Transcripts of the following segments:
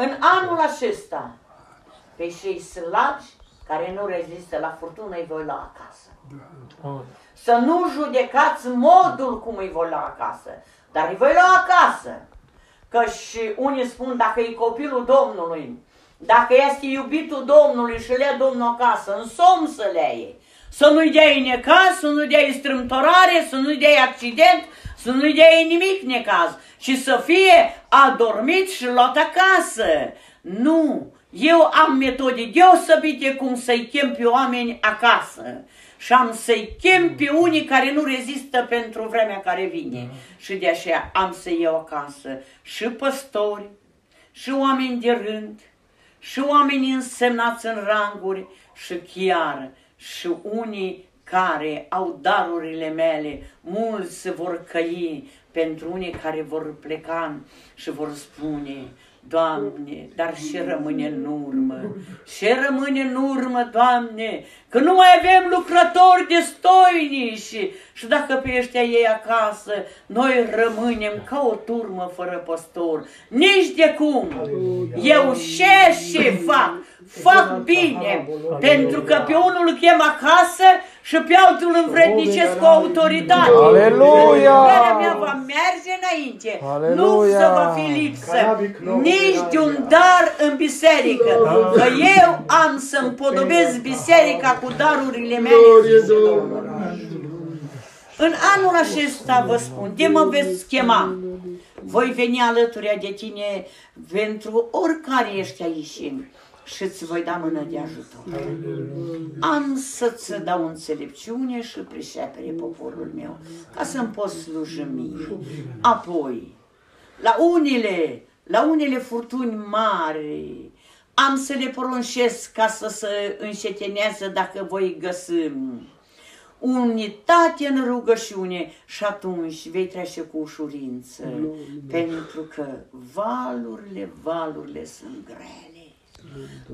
În anul acesta, pe cei slabi care nu rezistă la furtună îi voi lua acasă. Să nu judecați modul cum îi voi lua acasă, dar îi voi lua acasă. Că și unii spun dacă e copilul Domnului, dacă este iubitul Domnului și le Domnul acasă, în somn să le iei. Să nu-i dea necaz, să nu-i dea strâmtorare, să nu-i dea accident, să nu-i dea nimic necaz. Și să fie adormit și luat acasă. Nu, eu am metode deosebite cum să-i chem pe oameni acasă și am să-i chem pe unii care nu rezistă pentru vremea care vine. Mm. Și de aceea am să iau acasă și păstori, și oameni de rând, și oameni însemnați în ranguri, și chiar și unii care au darurile mele, mulți se vor căi pentru unii care vor pleca și vor spune, Doamne, dar și rămâne în urmă, și rămâne în urmă, Doamne, că nu mai avem lucrători destoinici și dacă pe ăștia ei acasă, noi rămânem ca o turmă fără păstor. Nici de cum. Eu ce și fac? Fac bine, pentru că pe unul îl chem acasă și pe altul învrednicesc cu autoritate. Aleluia! Lucrarea mea va merge înainte. Aleluia! Nu să vă fi lipsă nici de un dar în biserică. Că eu am să împodobesc biserica cu darurile mele. În anul acesta vă spun, de mă veți chema. Voi veni alături de tine pentru oricare ești aici și îți voi da mână de ajutor. Am să-ți dau înțelepciune și pricepere poporul meu, ca să-mi poți sluji mie. Apoi, la unele, la unele furtuni mari, am să le poruncesc ca să se înșetenează dacă voi găsi unitate în rugăciune și atunci vei trece cu ușurință, pentru că valurile, valurile sunt grele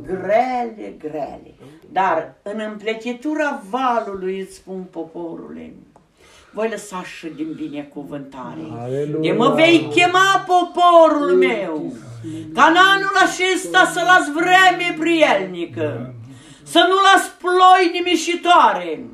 grele, grele. Dar în împletitura valului îți spun poporule, voi lăsa și din binecuvântare. Aleluia. De mă vei chema poporul meu, ca în anul acesta să las vreme prielnică, să nu las ploi nimișitoare,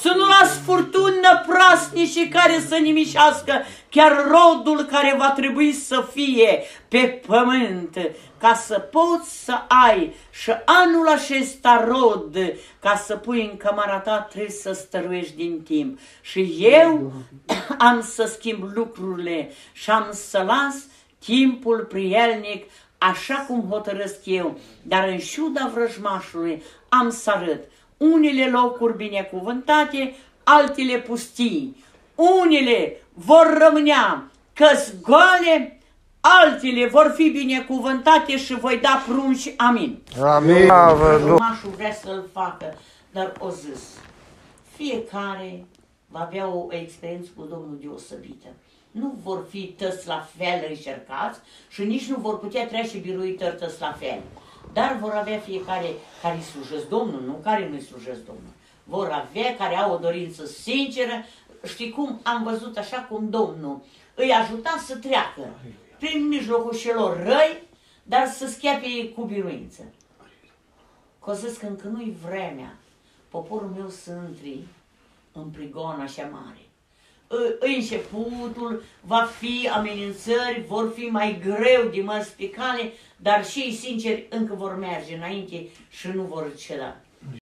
să nu las furtuni năprasnici care să nimișească chiar rodul care va trebui să fie pe pământ, ca să poți să ai și anul acesta rod, ca să pui în camera ta, trebuie să stăruiești din timp. Și eu am să schimb lucrurile și am să las timpul prielnic așa cum hotărăsc eu, dar în șuda vrăjmașului am să arăt unele locuri binecuvântate, altele pustii. Unele vor rămânea căs goale, altele vor fi binecuvântate și voi da prunci. Amin. Amin. Urmașul vrea să-l facă, dar o zis, fiecare va avea o experiență cu Domnul deosebită. Nu vor fi tăți la fel încercați și nici nu vor putea trece biruitori tăți la fel. Dar vor avea fiecare care îi slujesc Domnul, nu care nu îi slujesc Domnul. Vor avea care au o dorință sinceră. Știi cum? Am văzut așa cum Domnul îi ajuta să treacă prin mijlocul celor răi, dar să schiape cu biruință. Că zis că încă nu-i vremea poporul meu să intri în prigon așa mare. Începutul va fi amenințări, vor fi mai greu de măs pe cale, dar și ei sinceri încă vor merge înainte și nu vor ceda.